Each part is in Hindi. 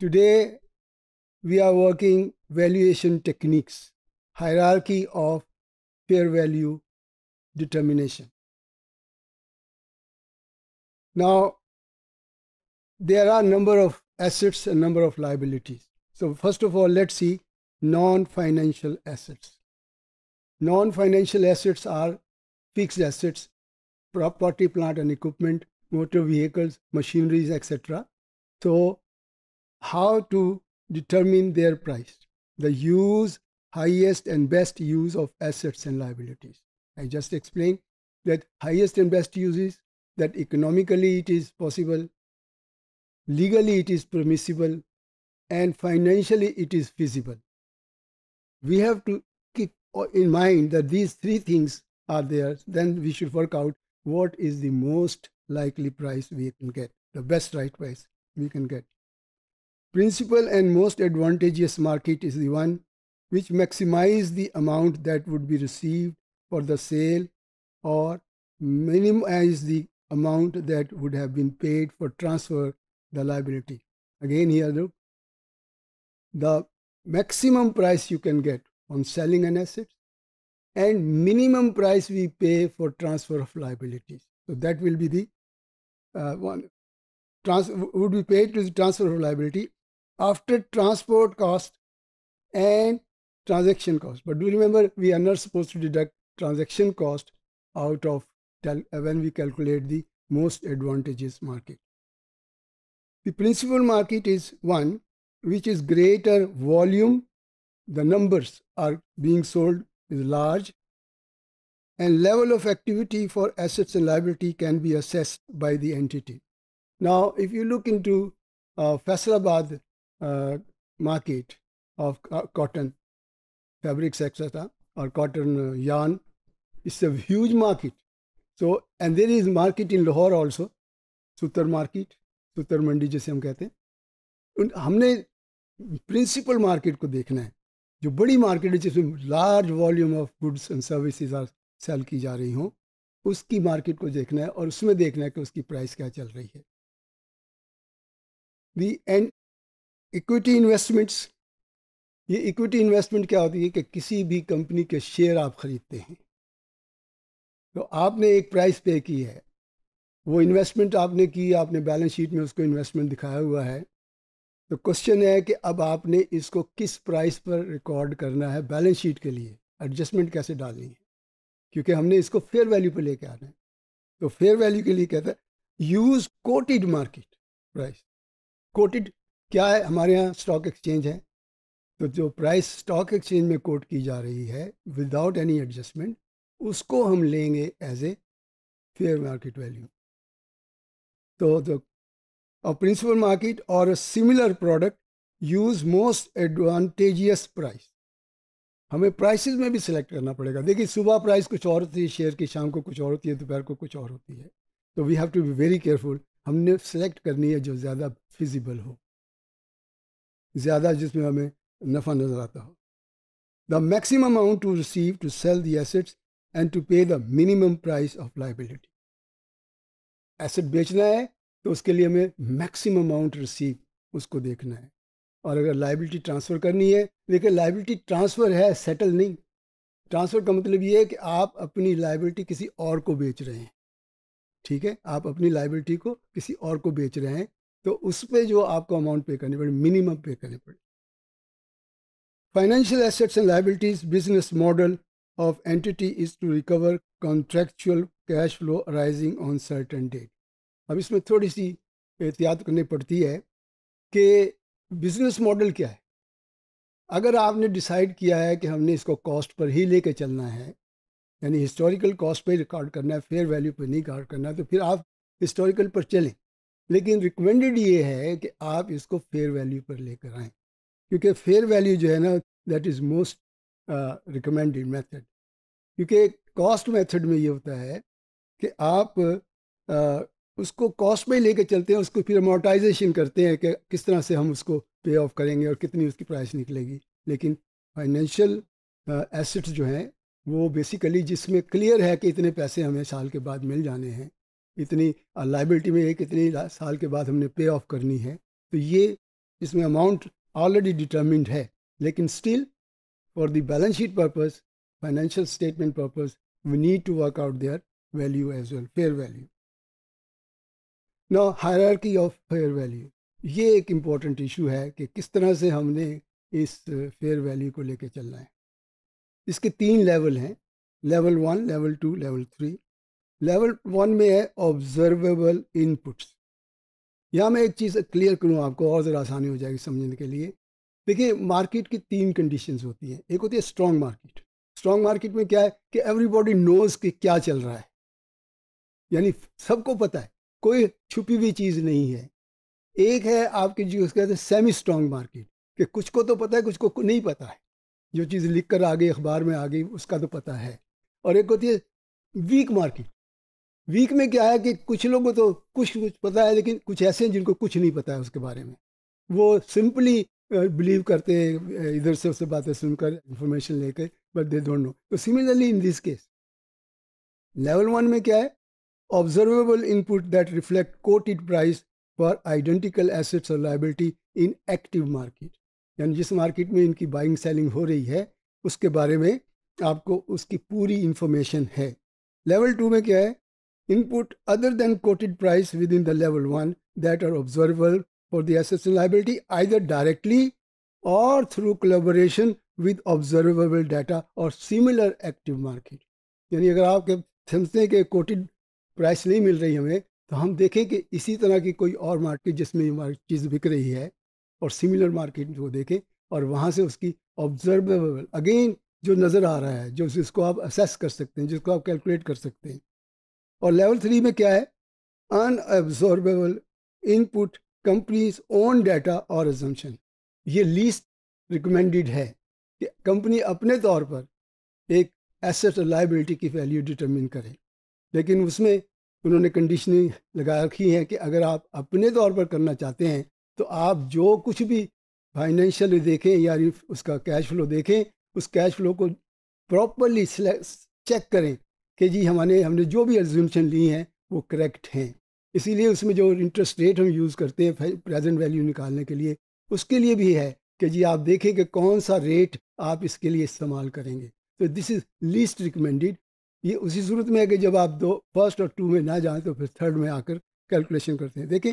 Today, we are working valuation techniques, hierarchy of fair value determination. Now, there are number of assets and number of liabilities. So first of all, let's see non-financial assets. Non-financial assets are fixed assets, property, plant and equipment, motor vehicles, machineries, etc. So how to determine their price? The use, highest and best use of assets and liabilities. I just explained that highest and best use is that economically it is possible, legally it is permissible, and financially it is feasible. We have to keep in mind that these three things are there, then we should work out what is the most likely price we can get, the best right price we can get. Principal and most advantageous market is the one which maximize the amount that would be received for the sale or minimize the amount that would have been paid for transfer the liability. Again here look, the maximum price you can get on selling an asset and minimum price we pay for transfer of liabilities. So that will be the uh, one trans would be paid to the transfer of liability after transport cost and transaction cost. But do remember we are not supposed to deduct transaction cost out of when we calculate the most advantageous market. The principal market is one which is greater volume, the numbers are being sold is large, and level of activity for assets and liability can be assessed by the entity. Now, if you look into uh, Faisalabad uh, of uh, cotton, fabrics, etc., or cotton uh, yarn, it's a huge market. So, and there is market in Lahore also, Sutar market, Sutar mandi जैसे हम कहते हैं हमने प्रिंसिपल मार्केट को देखना है जो बड़ी मार्केट है जिसमें large volume of goods and services are sale की जा रही हों उसकी मार्केट को देखना है और उसमें देखना है कि उसकी प्राइस क्या चल रही है दी एंड इक्विटी इन्वेस्टमेंट्स, ये इक्विटी इन्वेस्टमेंट क्या होती है कि किसी भी कंपनी के शेयर आप खरीदते हैं। तो आपने एक प्राइस पे की है, वो इन्वेस्टमेंट आपने की, आपने बैलेंस शीट में उसको इन्वेस्टमेंट दिखाया हुआ है। तो क्वेश्चन है कि अब आपने इसको किस प्राइस पर रिकॉर्ड करना है बैलेंस शीट के लिए, एडजस्टमेंट कैसे डालनी है? क्योंकि हमने इसको फेयर वैल्यू पर लेके आना है। तो फेयर वैल्यू के लिए कहता है, use quoted market price, quoted क्या है? हमारे यहाँ स्टॉक एक्सचेंज है। तो जो प्राइस स्टॉक एक्सचेंज में कोट की जा रही है विदाउट एनी एडजस्टमेंट उसको हम लेंगे as a fair market value तो a principal market or a similar product use most advantageous हमें प्राइसेस में भी सिलेक्ट करना पड़ेगा। देखिए, सुबह प्राइस कुछ और होती है, शेयर की शाम को कुछ और होती है, दोपहर को कुछ और होती है। तो we have to be very careful हमने सेलेक्ट करनी है जो ज़्यादा फिजिबल हो। ज़्यादा जिसमें हमें नफ़ा नज़र आता हो। The maximum amount to receive to sell the assets and to pay the minimum price of liability asset बेचना है तो उसके लिए हमें मैक्सिमम अमाउंट रिसीव उसको देखना है। और अगर लाइबिलिटी ट्रांसफ़र करनी है, लेकिन लाइबिलिटी ट्रांसफ़र है सेटल नहीं। ट्रांसफ़र का मतलब ये है कि आप अपनी लाइबिलिटी किसी और को बेच रहे हैं। ठीक है? आप अपनी लाइबिलिटी को किसी और को बेच रहे हैं तो उस पर जो आपको अमाउंट पे करनी पड़े मिनिमम पे करनी पड़े। Financial assets and liabilities business model of entity is to recover contractual cash flow arising on certain date अब इसमें थोड़ी सी एहतियात करनी पड़ती है कि बिज़नेस मॉडल क्या है। अगर आपने डिसाइड किया है कि हमने इसको कॉस्ट पर ही लेके चलना है, यानी हिस्टोरिकल कॉस्ट पर रिकॉर्ड करना है फेयर वैल्यू पर नहीं रिकॉर्ड करना है तो फिर आप हिस्टोरिकल पर चलें। लेकिन रिकमेंडेड ये है कि आप इसको फेयर वैल्यू पर लेकर आएँ क्योंकि फेयर वैल्यू जो है ना that is most recommended method क्योंकि कॉस्ट मेथड में ये होता है कि आप uh, उसको कॉस्ट में लेके चलते हैं उसको फिर अमोटाइजेशन करते हैं कि किस तरह से हम उसको पे ऑफ़ करेंगे और कितनी उसकी प्राइस निकलेगी। लेकिन फाइनेंशियल एसेट्स जो हैं वो बेसिकली जिसमें क्लियर है कि इतने पैसे हमें साल के बाद मिल जाने हैं इतनी लाइबिलिटी में एक इतनी साल के बाद हमने पे ऑफ़ करनी है। तो ये इसमें अमाउंट ऑलरेडी डिटर्मिंड है। लेकिन still for the balance sheet purpose financial statement purpose we need to work out their value as well fair value no hierarchy of fair value ये एक इंपॉर्टेंट इशू है कि किस तरह से हमने इस फेयर वैल्यू को लेके चलना है। इसके तीन लेवल हैं। Level one level two level three level one में है ऑब्जर्वेबल इनपुट्स यहाँ मैं एक चीज़ क्लियर करूँ आपको, और ज़रा आसानी हो जाएगी समझने के लिए। देखिए मार्केट की तीन कंडीशंस होती हैं। एक होती है स्ट्रॉन्ग मार्केट स्ट्रॉन्ग मार्केट में क्या है कि एवरीबॉडी नोज़ कि क्या चल रहा है। यानी सबको पता है, कोई छुपी हुई चीज़ नहीं है। एक है आपकी जो कहते हैं सेमी स्ट्रॉन्ग मार्केट कि कुछ को तो पता है, कुछ को नहीं पता है। जो चीज़ लिख कर आ गई अखबार में आ गई उसका तो पता है। और एक होती है वीक मार्केट वीक में क्या है कि कुछ लोगों को तो कुछ कुछ पता है, लेकिन कुछ ऐसे हैं जिनको कुछ नहीं पता है उसके बारे में। वो सिंपली बिलीव करते हैं इधर से उससे बातें सुनकर इंफॉर्मेशन लेकर बट दे डोंट नो तो similarly in this case level one में क्या है? Observable input that reflect quoted price for identical assets और लाइबिलिटी इन एक्टिव मार्केट यानी जिस मार्केट में इनकी बाइंग सेलिंग हो रही है, उसके बारे में आपको उसकी पूरी इंफॉर्मेशन है। लेवल टू में क्या है? Other than quoted price within the level one that are observable for the assets and liability either directly और through collaboration with observable data और सिमिलर एक्टिव मार्केट यानी अगर आप समझते हैं कि कोटेड प्राइस नहीं मिल रही हमें तो हम देखें कि इसी तरह की कोई और मार्केट जिसमें ये चीज़ बिक रही है और सिमिलर मार्केट को देखें और वहाँ से उसकी ऑब्जर्वेबल अगेन जो नज़र आ रहा है, जो जिसको आप असेस कर सकते हैं, जिसको आप कैलकुलेट कर सकते हैं और लेवल थ्री में क्या है? Unobservable input companies own data और एजम्पन ये लीस्ट रिकमेंडेड है कि कंपनी अपने तौर पर एक एसेट और लाइबिलिटी की वैल्यू डिटरमिन करे। लेकिन उसमें उन्होंने कंडीशनिंग लगा रखी है कि अगर आप अपने तौर पर करना चाहते हैं तो आप जो कुछ भी फाइनेंशियल देखें या उसका कैश फ्लो देखें, उस कैश फ्लो को प्रॉपरली चेक करें। कि जी हमारे हमने जो भी एज्यूमशन ली हैं, वो करेक्ट हैं। इसीलिए उसमें जो इंटरेस्ट रेट हम यूज़ करते हैं प्रेजेंट वैल्यू निकालने के लिए, उसके लिए भी है कि जी आप देखें कि कौन सा रेट आप इसके लिए इस्तेमाल करेंगे। तो दिस इज़ लीस्ट रिकमेंडेड ये उसी सूरत में है कि जब आप दो फ़र्स्ट और टू में ना जाएँ तो फिर थर्ड में आकर कैलकुलेशन करते हैं। देखें,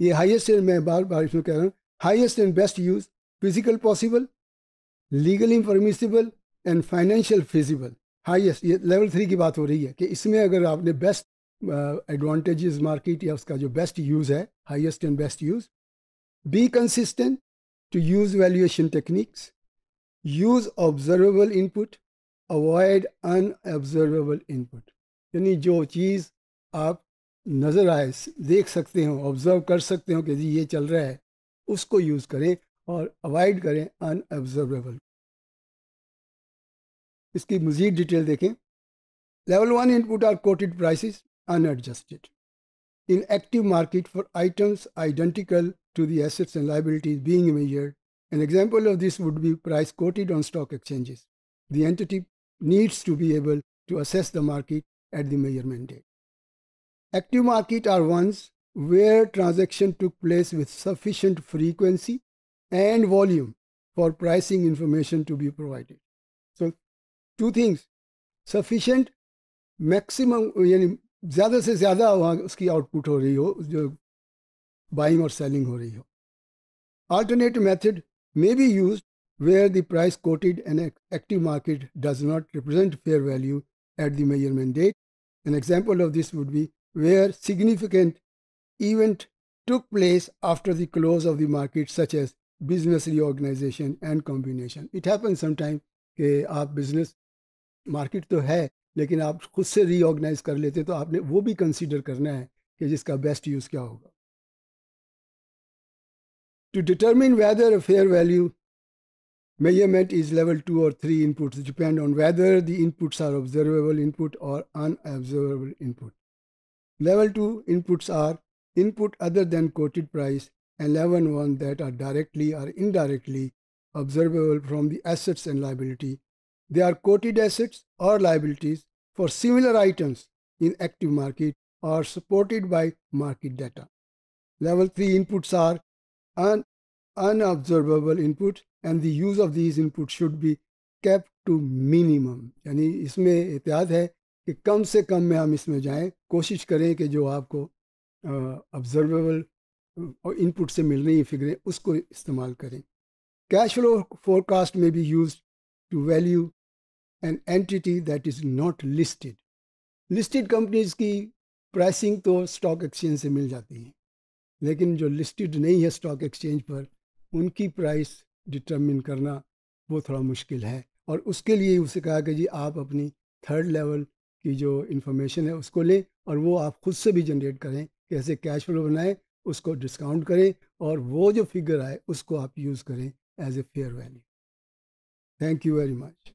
ये हाईएस्ट एंड मैं बार बार इसमें कह रहा हूँ highest and best use physical possible legally permissible and financial feasible highest ये लेवल थ्री की बात हो रही है कि इसमें अगर आपने बेस्ट एडवांटेजेस मार्केट या उसका जो बेस्ट यूज़ है highest and best use be consistent to use valuation techniques use observable input avoid unobservable input यानी जो चीज़ आप नज़र आए, देख सकते हो ऑब्ज़र्व कर सकते हो कि जी ये चल रहा है, उसको यूज़ करें और अवॉइड करें अनऑब्जर्वेबल इसकी मज़ीद डिटेल देखें level one input are quoted prices unadjusted in active market for items identical to the assets and liabilities being measured an example of this would be price quoted on stock exchanges the entity needs to be able to assess the market at the measurement date. Active market are ones where transaction took place with sufficient frequency and volume for pricing information to be provided. So two things, sufficient maximum यानी ज़्यादा से ज़्यादा वहाँ उसकी आउटपुट हो रही हो जो बाइंग और सेलिंग हो रही हो alternate method may be used where the price quoted in active market does not represent fair value at the measurement date. An example of this would be where significant event took place after the close of the market such as business reorganization and combination. It happens sometime कि आप business मार्केट तो है, लेकिन आप खुद से रीऑर्गेनाइज कर लेते तो आपने वो भी कंसीडर करना है कि जिसका बेस्ट यूज़ क्या होगा। To determine whether fair value measurement is level two और three input depend on whether the inputs are observable input और unobservable input level two inputs are input other than quoted price and level one that are directly or indirectly observable from the assets and liability They are quoted assets or liabilities for similar items in active market or supported by market data. Level 3 inputs are un, unobservable input and the use of these inputs should be kept to minimum यानी इसमें एहतियात है कि कम से कम में हम इसमें जाएँ कोशिश करें कि जो आपको ऑब्जर्वेबल और इनपुट से मिल रही फिगरें उसको इस्तेमाल करें कैश फ्लो फोरकास्ट में be use to value an entity that is not listed listed companies की प्राइसिंग तो स्टॉक एक्सचेंज से मिल जाती है, लेकिन जो लिस्टेड नहीं है स्टॉक एक्सचेंज पर, उनकी प्राइस डिटरमिन करना वो थोड़ा मुश्किल है। और उसके लिए उसे कहा कि जी आप अपनी थर्ड लेवल की जो इन्फॉर्मेशन है उसको लें और वो आप खुद से भी जनरेट करें कैसे कैश फ्लो बनाएँ, उसको डिस्काउंट करें और वो जो फिगर आए उसको आप यूज़ करें as a fair value thank you very much